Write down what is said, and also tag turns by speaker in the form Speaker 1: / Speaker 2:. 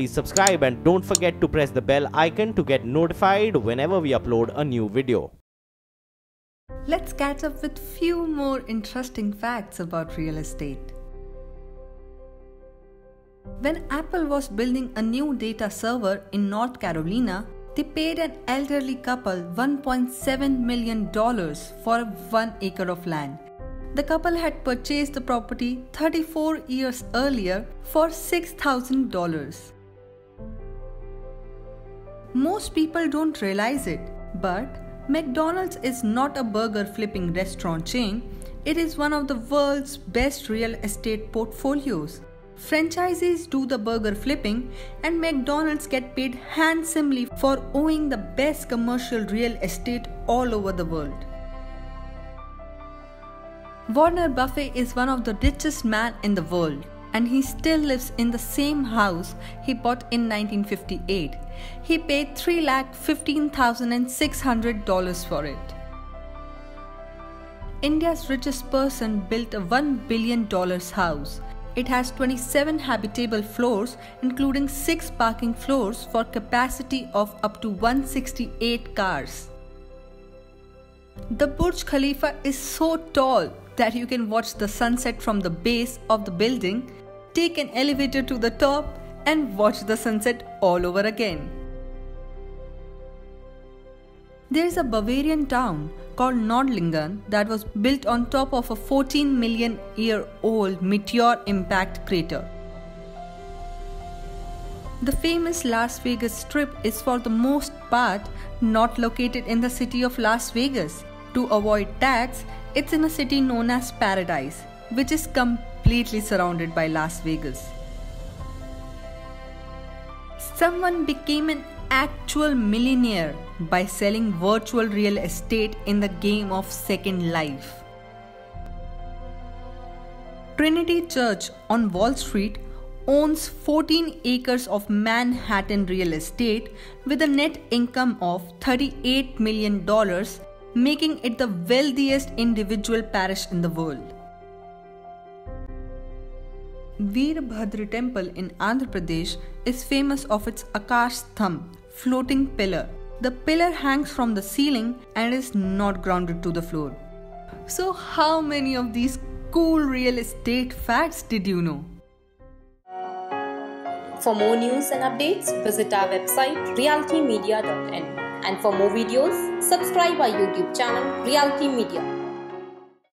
Speaker 1: please subscribe and don't forget to press the bell icon to get notified whenever we upload a new video.
Speaker 2: Let's catch up with few more interesting facts about real estate. When Apple was building a new data server in North Carolina, they paid an elderly couple $1.7 million for one acre of land. The couple had purchased the property 34 years earlier for $6,000. Most people don't realize it, but McDonald's is not a burger flipping restaurant chain, it is one of the world's best real estate portfolios. Franchisees do the burger flipping, and McDonald's get paid handsomely for owning the best commercial real estate all over the world. Warren Buffett is one of the richest men in the world and he still lives in the same house he bought in 1958. He paid $3,15,600 for it. India's richest person built a $1 billion house. It has 27 habitable floors, including 6 parking floors for capacity of up to 168 cars. The Burj Khalifa is so tall that you can watch the sunset from the base of the building, take an elevator to the top, and watch the sunset all over again. There is a Bavarian town called Nordlingen that was built on top of a 14 million year old meteor impact crater. The famous Las Vegas Strip is for the most part not located in the city of Las Vegas. To avoid tax, it's in a city known as Paradise, which is completely surrounded by Las Vegas. Someone became an actual millionaire by selling virtual real estate in the game of Second Life. Trinity Church on Wall Street owns 14 acres of Manhattan real estate with a net income of $38 million, making it the wealthiest individual parish in the world. Veerbhadra temple in Andhra Pradesh is famous of its Akash Thumb, floating pillar. The pillar hangs from the ceiling and is not grounded to the floor. So, how many of these cool real estate facts did you know?
Speaker 3: For more news and updates, visit our website realtymedia.in. And for more videos, subscribe our YouTube channel Realty Media.